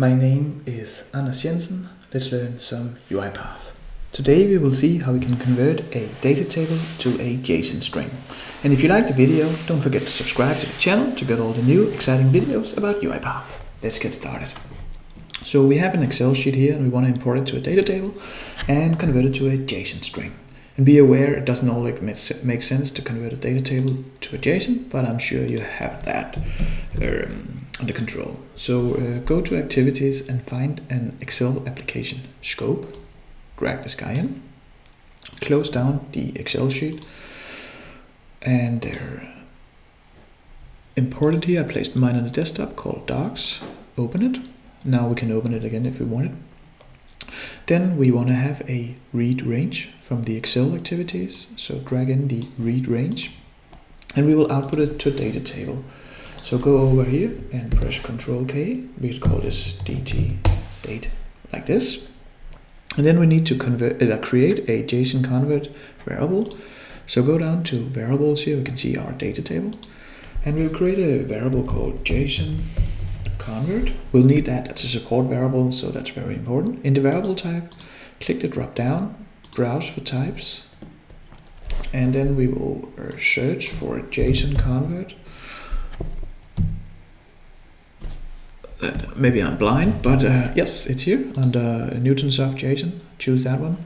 My name is Anders Jensen. Let's learn some UiPath. Today we will see how we can convert a data table to a JSON string. And if you like the video, don't forget to subscribe to the channel to get all the new exciting videos about UiPath. Let's get started. So we have an Excel sheet here and we want to import it to a data table and convert it to a JSON string. And be aware it doesn't always make sense to convert a data table to a JSON, but I'm sure you have that um, under control. So uh, go to activities and find an Excel application scope, drag this guy in, close down the Excel sheet and there import it here. I placed mine on the desktop called docs, open it. Now we can open it again if we want it. Then we want to have a read range from the Excel activities. So drag in the read range and we will output it to a data table. So go over here and press Control K. We'll call this DT date like this. And then we need to convert, uh, create a JSON convert variable. So go down to variables here. We can see our data table, and we'll create a variable called JSON convert. We'll need that as a support variable, so that's very important. In the variable type, click the drop down, browse for types, and then we will uh, search for JSON convert. Maybe I'm blind, but uh, yes, it's here under Newtonsoft JSON. Choose that one.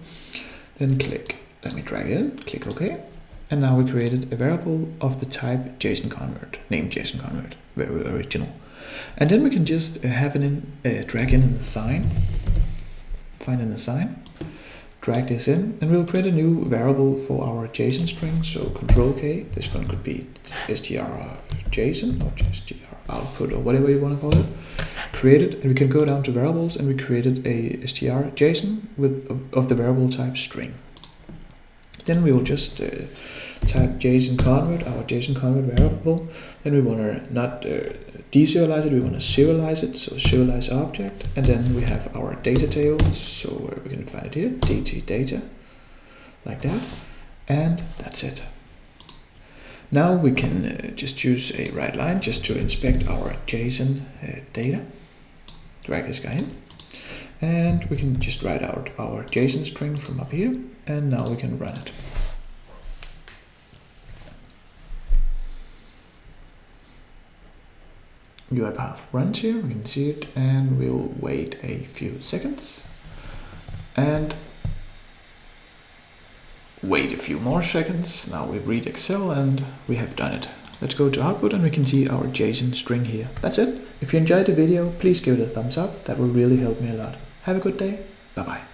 Then click, let me drag it in, click OK. And now we created a variable of the type JSON convert, named JSON convert, very original. And then we can just uh, have it in, uh, drag in an assign, find an assign, drag this in, and we'll create a new variable for our JSON string. So Control K, this one could be str JSON or str output or whatever you want to call it. created and we can go down to variables, and we created a str JSON with of, of the variable type string. Then we will just uh, type JSON convert, our JSON convert variable. Then we want to not uh, deserialize it, we want to serialize it. So serialize object, and then we have our data table. So uh, we can find it here, dt data, like that, and that's it. Now we can uh, just choose a write line just to inspect our JSON uh, data. Drag this guy in, and we can just write out our JSON string from up here, and now we can run it. UiPath runs here, we can see it, and we'll wait a few seconds. And wait a few more seconds. Now we read Excel and we have done it. Let's go to output and we can see our JSON string here. That's it. If you enjoyed the video, please give it a thumbs up. That will really help me a lot. Have a good day. Bye bye.